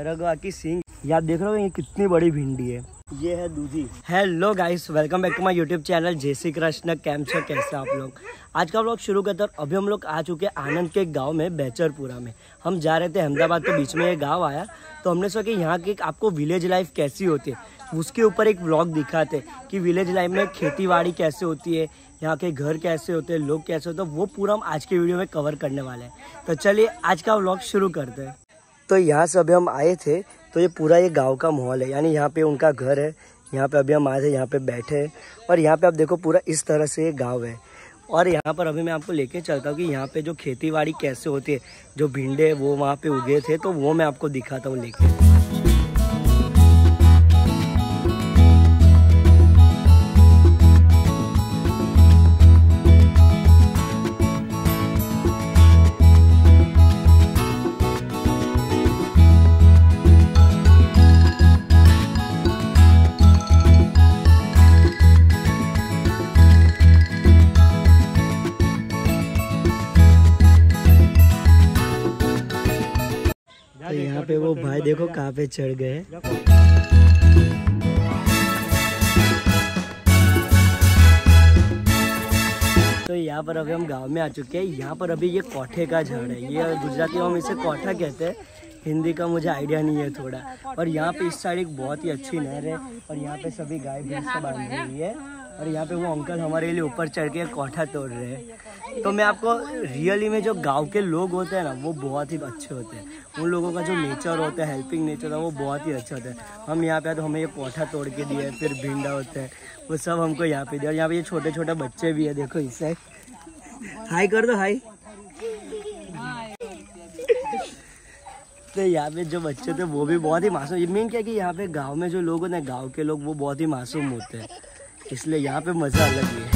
सरगवा की सिंग ये आप देख रहे हो ये कितनी बड़ी भिंडी है? ये है दूधी। Hello guys welcome back to my YouTube channel जय श्री कृष्ण कैम से कैसे आप लोग? आज का व्लॉग शुरू करते हैं अभी हम लोग आ चुके हैं आनंद के गाँव में, बेचरपुरा में। हम जा रहे थे अहमदाबाद के बीच में ये गाँव आया तो हमने सोचा कि यहाँ की आपको विलेज लाइफ कैसी होती है? उसके ऊपर एक व्लॉग दिखाते कि विलेज लाइफ में खेती कैसे होती है, यहाँ के घर कैसे होते हैं, लोग कैसे होते हैं, वो पूरा हम आज के वीडियो में कवर करने वाले हैं। तो चलिए आज का व्लॉग शुरू करते हैं। तो यहाँ से अभी हम आए थे तो ये पूरा ये गाँव का माहौल है। यानी यहाँ पे उनका घर है, यहाँ पे अभी हम आए थे, यहाँ पे बैठे हैं। और यहाँ पे आप देखो पूरा इस तरह से ये गाँव है। और यहाँ पर अभी मैं आपको लेके चलता हूँ कि यहाँ पे जो खेती बाड़ी कैसे होती है, जो भिंडे वो वहाँ पे उगे थे तो वो मैं आपको दिखाता हूँ लेके। देखो कहाँ पे चढ़ गए तो यहाँ पर अभी हम गाँव में आ चुके हैं। यहाँ पर अभी ये कोठे का झाड़ है। ये गुजराती हम इसे कोठा कहते हैं। हिंदी का मुझे आइडिया नहीं है थोड़ा। और यहाँ पे इस साइड एक बहुत ही अच्छी नहर है और यहाँ पे सभी गाय भैंस बांधी हुई है। और यहाँ पे वो अंकल हमारे लिए ऊपर चढ़ के कोठा तोड़ रहे हैं। तो मैं आपको रियली में जो गाँव के लोग होते हैं ना, वो बहुत ही अच्छे होते हैं। उन लोगों का जो नेचर होता है हेल्पिंग नेचर है, वो बहुत ही अच्छा होता है। हम यहाँ पे आए तो हमें ये कोठा तोड़ के दिए फिर भिंडा होता है, वो सब हमको यहाँ पे दिया और यहाँ पे ये छोटे छोटे बच्चे भी है, देखो इस। साइड हाई कर दो हाई तो यहाँ पे जो बच्चे थे, वो भी बहुत ही मासूम। मेन क्या कि यहाँ पे गाँव में जो लोग होते हैं, गाँव के लोग, वो बहुत ही मासूम होते हैं। इसलिए यहाँ पे मज़ा अलग ही है।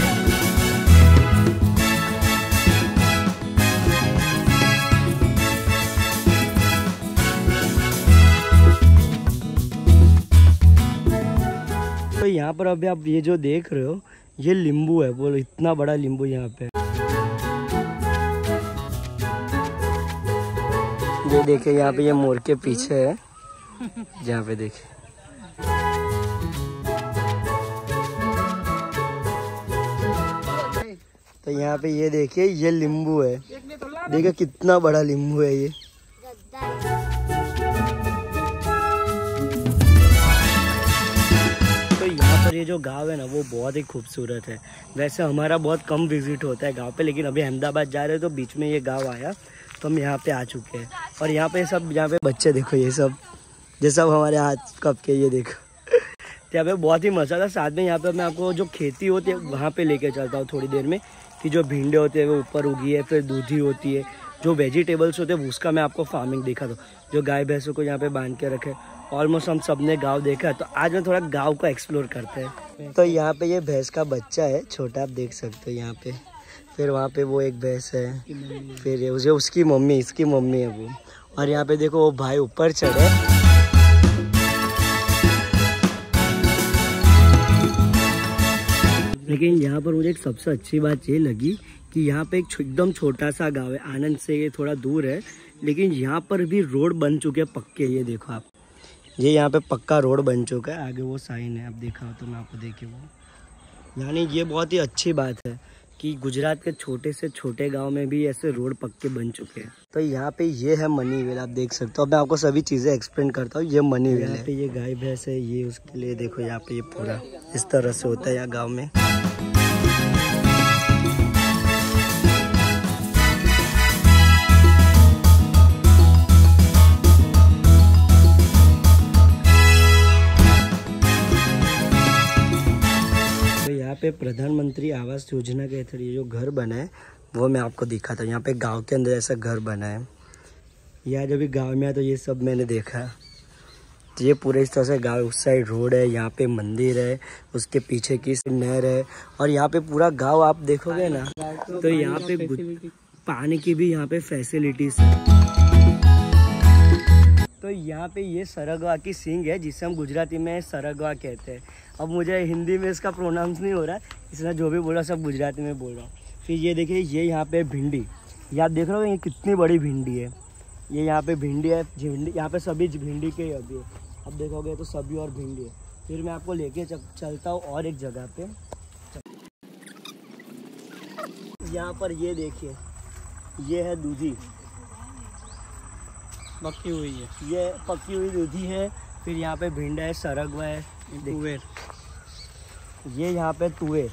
तो यहाँ पर अभी आप ये जो देख रहे हो, ये लींबू है, बोलो, इतना बड़ा लींबू यहाँ पे। ये देखिए, यहाँ पे ये मोर के पीछे है। जहाँ पे देखिए। तो यहाँ पे ये देखिए, ये नींबू है। देखिए कितना बड़ा नींबू है ये। तो यहाँ पर ये जो गाँव है ना, वो बहुत ही खूबसूरत है। वैसे हमारा बहुत कम विज़िट होता है गाँव पे, लेकिन अभी अहमदाबाद जा रहे हैं तो बीच में ये गाँव आया तो हम यहाँ पे आ चुके हैं। और यहाँ पे सब, यहाँ पे बच्चे देखो ये सब ये सब हमारे हाथ कब के, ये देखो। यहाँ पे बहुत ही मज़ा था। साथ में यहाँ पे मैं आपको जो खेती होती है, वहाँ पे लेके चलता हूँ थोड़ी देर में, कि जो भिंडे होते हैं, वो ऊपर उगी है, फिर दूधी होती है, जो वेजिटेबल्स होते हैं, उसका मैं आपको फ़ार्मिंग दिखा दूँ, जो गाय भैंसों को यहाँ पे बाँध के रखे। ऑलमोस्ट हम सबने गाँव देखा है तो आज मैं थोड़ा गाँव को एक्सप्लोर करते हैं। तो यहाँ पे ये भैंस का बच्चा है, छोटा, आप देख सकते हो यहाँ पे। फिर वहाँ पे वो एक भैंस है, फिर ये उसे, उसकी मम्मी, इसकी मम्मी है वो। और यहाँ पे देखो, वो भाई ऊपर चढ़े। लेकिन यहाँ पर मुझे एक सबसे अच्छी बात ये लगी कि यहाँ पे एक एकदम छोटा सा गाँव है। आनंद से ये थोड़ा दूर है लेकिन यहाँ पर भी रोड बन चुके हैं पक्के ये देखो आप। ये यहाँ पे पक्का रोड बन चुका है। आगे वो साइन है आप देखा हो तो मैं आपको देखे वो। यानी ये बहुत ही अच्छी बात है कि गुजरात के छोटे से छोटे गाँव में भी ऐसे रोड पक्के बन चुके हैं। तो यहाँ पे ये है मनी वेल आप देख सकते हो। अब मैं आपको सभी चीज़ें एक्सप्लेन करता हूँ। ये मनी वेल है। पे ये गाय भैंस है ये उसके लिए देखो यहाँ पे ये पूरा इस तरह से होता है यहाँ गाँव में। यहाँ पे प्रधानमंत्री आवास योजना के ये जो घर बना है, वो मैं आपको दिखा था यहाँ पे गाँव के अंदर ऐसा घर बना है। यहाँ जब भी गाँव में आया तो ये सब मैंने देखा। तो ये पूरे इस तरह से गाँव, उस साइड रोड है, यहाँ पे मंदिर है, उसके पीछे की नहर है, और यहाँ पे पूरा गाँव आप देखोगे ना तो यहाँ पे पानी की भी यहाँ पे फैसिलिटीज़ है। तो यहाँ पे ये सरगवा की सिंग है, जिसे हम गुजराती में सरगवा कहते हैं। अब मुझे हिंदी में इसका प्रोनाउंस नहीं हो रहा है। इसलिए जो भी बोला सब गुजराती में बोल रहा हूँ। फिर ये देखिए ये यहाँ पे भिंडी। ये आप देख रहे हो ये कितनी बड़ी भिंडी है। ये यहाँ पे भिंडी है भिंडी यहाँ पे सभी भिंडी के ही अभी है। अब देखोगे तो सभी और भिंडी है। फिर मैं आपको लेके चलता हूँ और एक जगह पे। यहाँ पर ये देखिए ये है दूधी। पकी हुई है। ये पकी हुई दूधी है। फिर यहाँ पे भिंडा है सरगवा है। तुवेर ये यहाँ पे तुवेर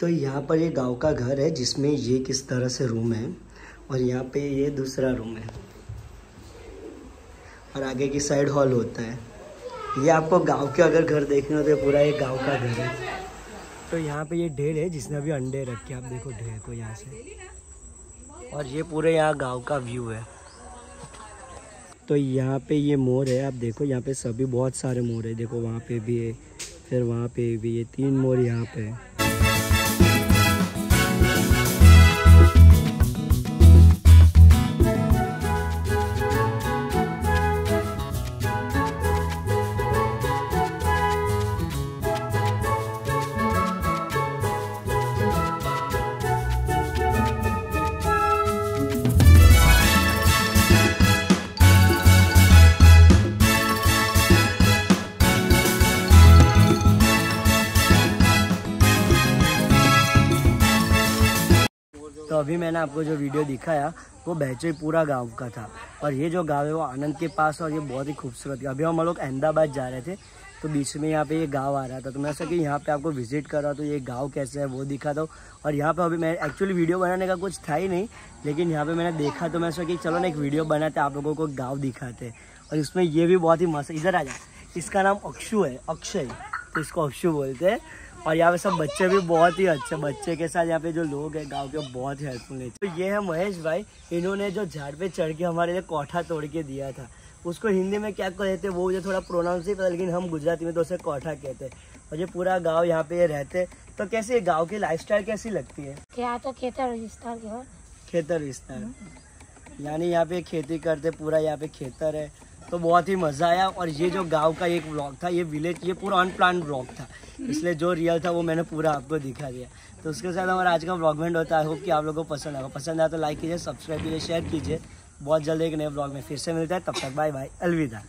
तो यहाँ पर ये गाँव का घर है जिसमें ये किस तरह से रूम है? और यहाँ पे ये दूसरा रूम है। और आगे की साइड हॉल होता है। ये आपको गाँव के अगर घर देखना हो तो पूरा ये गाँव का घर है। तो यहाँ पे ये ढेर है, जिसने अभी अंडे रखे आप देखो ढेर को यहाँ से। और ये पूरे यहाँ गाँव का व्यू है। तो यहाँ पे ये मोर है, आप देखो यहाँ पे सभी बहुत सारे मोर है। देखो वहाँ पे भी है, फिर वहाँ पे भी ये तीन मोर यहाँ पे। है अभी मैंने आपको जो वीडियो दिखाया, वो बहचोई पूरा गाँव का था। और ये जो गाँव है, वो आनंद के पास और ये बहुत ही खूबसूरत अभी हम लोग अहमदाबाद जा रहे थे तो बीच में यहाँ पे ये गाँव आ रहा था। तो मैं सोचा कि यहाँ पे आपको विज़िट कर रहा तो ये गाँव कैसे है, वो दिखा दो और यहाँ पे अभी मैं एक्चुअली वीडियो बनाने का कुछ था ही नहीं, लेकिन यहाँ पे मैंने देखा तो मैं सोचा कि चलो ना एक वीडियो बनाते आप लोगों को गाँव दिखाते और इसमें ये भी बहुत ही मस्त, इधर आ जाए इसका नाम अक्षु है, अक्षय। तो इसको अक्षु बोलते हैं। और यहाँ पे सब बच्चे भी बहुत ही अच्छे बच्चे के साथ यहाँ पे जो लोग हैं गाँव के बहुत ही हेल्पफुल है। तो ये है महेश भाई इन्होंने जो झाड़ पे चढ़ के हमारे लिए कोठा तोड़ के दिया था। उसको हिंदी में क्या कहते हैं वो मुझे थोड़ा प्रोनाउंस ही पता लेकिन हम गुजराती में तो उसे कोठा कहते हैं। और ये पूरा गाँव यहाँ पे ये रहते तो कैसे गाँव की लाइफ कैसी लगती है? क्या तो खेतर विस्तार के खेतर विस्तार यानी यहाँ पे खेती करते पूरा यहाँ पे खेतर है। तो बहुत ही मज़ा आया और ये जो गाँव का एक ब्लॉग था ये विलेज ये पूरा अनप्लान ब्लॉग था। इसलिए जो रियल था वो मैंने पूरा आपको दिखा दिया। तो उसके साथ हमारा आज का ब्लॉग होता है। होप कि आप लोगों को पसंद आएगा। पसंद आया तो लाइक कीजिए सब्सक्राइब कीजिए शेयर कीजिए। बहुत जल्द एक नए ब्लॉग में फिर से मिलता है। तब तक बाय बाय अलविदा।